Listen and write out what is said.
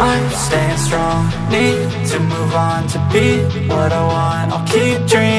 I'm staying strong, need to move on to be what I want. I'll keep dreaming